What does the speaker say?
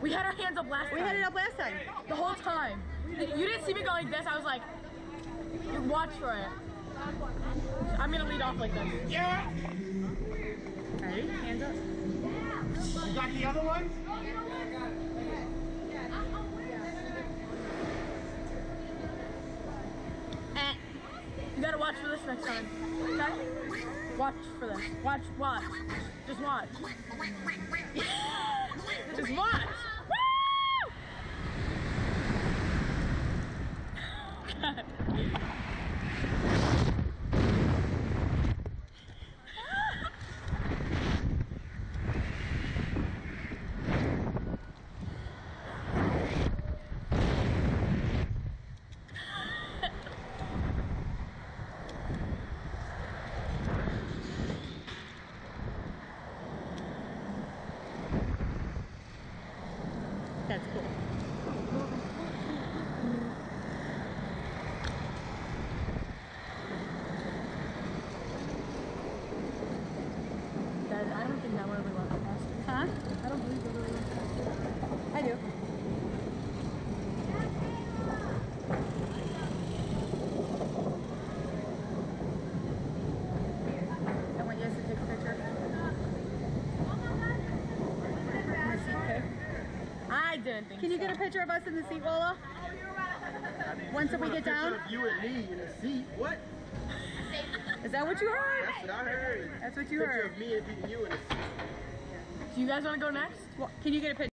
We had our hands up last We time. had it up last time. the whole time. You didn't see me go like this. I was like, watch for it. I'm gonna lead off like this. Yeah. Ready? Hands up. You got the other one? Eh. You gotta watch for this next time. Okay? Watch for this. Watch, watch. Just watch. Just watch. That's cool. That, I don't think that really went fast. Huh? I don't believe it really went fast. I do. I want you guys to take a picture. In the seat pic. I didn't think Can you so. get a picture of us in the seat, Lola? Once we get down? You and me in the seat. What? Is that what you heard? That's what I heard. That's what you Picture heard. of me and you in the seat. Do you guys want to go next? Well, can you get a picture?